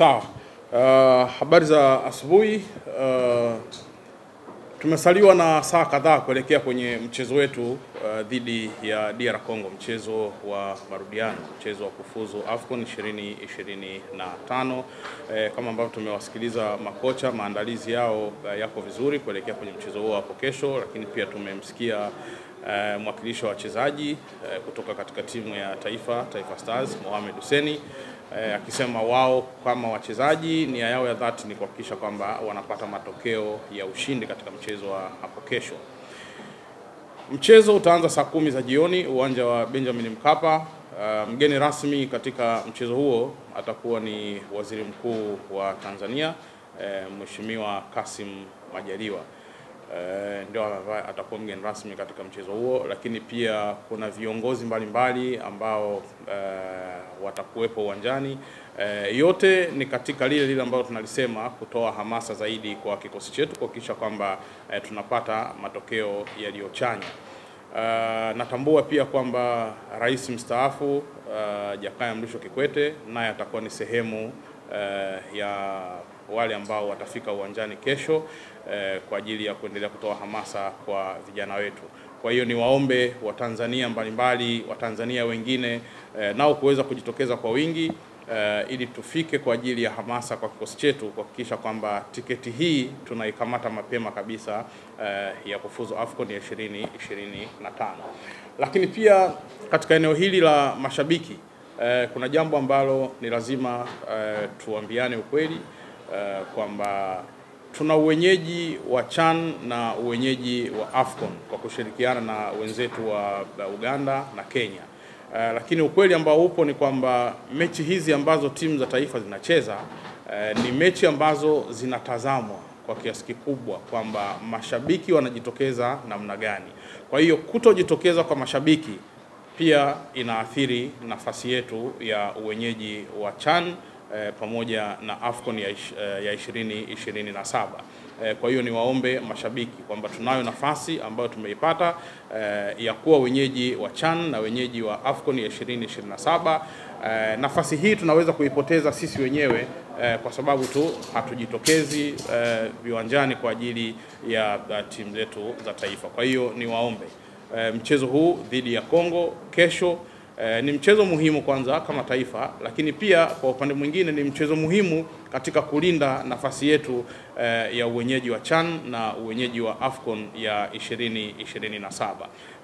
Sawa. Uh, habari za asubuhi. Uh, tumesaliwa na saa kadhaa kuelekea kwenye mchezo wetu uh, dhidi ya DR Congo, mchezo wa marudiano, mchezo wa kufuzu AFCON 2025. Eh, kama ambavyo tumewasikiliza makocha, maandalizi yao uh, yako vizuri kuelekea kwenye mchezo huo hapo kesho, lakini pia tumemsikia uh, mwakilishi wa wachezaji uh, kutoka katika timu ya taifa Taifa Stars Mohamed Hussein eh, akisema wao kama wachezaji nia yao ya dhati ni kuhakikisha kwamba wanapata matokeo ya ushindi katika mchezo wa hapo kesho. Mchezo utaanza saa kumi za jioni uwanja wa Benjamin Mkapa. Uh, mgeni rasmi katika mchezo huo atakuwa ni Waziri Mkuu wa Tanzania eh, Mheshimiwa Kassim Majaliwa. eh, ndio atakuwa mgeni rasmi katika mchezo huo, lakini pia kuna viongozi mbalimbali mbali ambao uh, watakuwepo uwanjani. E, yote ni katika lile lile ambalo tunalisema kutoa hamasa zaidi kwa kikosi chetu kuhakikisha kwamba e, tunapata matokeo yaliyochanya. Uh, natambua pia kwamba rais mstaafu uh, Jakaya Mrisho Kikwete naye atakuwa ni sehemu uh, ya wale ambao watafika uwanjani kesho uh, kwa ajili ya kuendelea kutoa hamasa kwa vijana wetu. Kwa hiyo ni waombe Watanzania mbalimbali, Watanzania wengine eh, nao kuweza kujitokeza kwa wingi eh, ili tufike kwa ajili ya hamasa kwa kikosi chetu kuhakikisha kwamba tiketi hii tunaikamata mapema kabisa eh, ya kufuzu AFCON ya 2025. Lakini pia katika eneo hili la mashabiki eh, kuna jambo ambalo ni lazima eh, tuambiane ukweli eh, kwamba tuna uwenyeji wa CHAN na uwenyeji wa AFCON kwa kushirikiana na wenzetu wa Uganda na Kenya. Uh, lakini ukweli ambao upo ni kwamba mechi hizi ambazo timu za taifa zinacheza uh, ni mechi ambazo zinatazamwa kwa kiasi kikubwa kwamba mashabiki wanajitokeza namna gani. Kwa hiyo kutojitokeza kwa mashabiki pia inaathiri nafasi yetu ya uwenyeji wa CHAN Eh, pamoja na AFCON ya, eh, ya 2027. Eh, kwa hiyo niwaombe mashabiki kwamba tunayo nafasi ambayo tumeipata eh, ya kuwa wenyeji wa CHAN na wenyeji wa AFCON ya 2027. Eh, nafasi hii tunaweza kuipoteza sisi wenyewe eh, kwa sababu tu hatujitokezi eh, viwanjani kwa ajili ya timu zetu za taifa. Kwa hiyo niwaombe eh, mchezo huu dhidi ya Kongo kesho Eh, ni mchezo muhimu kwanza kama taifa, lakini pia kwa upande mwingine ni mchezo muhimu katika kulinda nafasi yetu e, ya uwenyeji wa CHAN na uwenyeji wa AFCON ya 2027.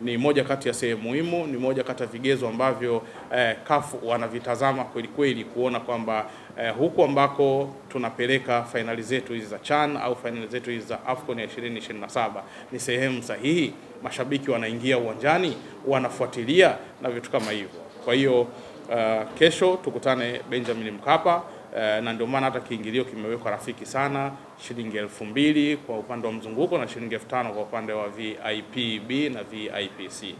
Ni moja kati ya sehemu muhimu, ni moja kati ya vigezo ambavyo e, CAF wanavitazama kweli kweli kuona kwamba e, huku ambako tunapeleka fainali zetu hizi za CHAN au fainali zetu hizi za AFCON ya 2027 ni sehemu sahihi, mashabiki wanaingia uwanjani, wanafuatilia na vitu kama hivyo. Kwa hiyo uh, kesho tukutane Benjamin Mkapa. Uh, na ndio maana hata kiingilio kimewekwa rafiki sana, shilingi elfu mbili kwa upande wa mzunguko na shilingi elfu tano kwa upande wa VIPB na VIP C.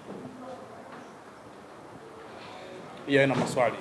Hiyo ina maswali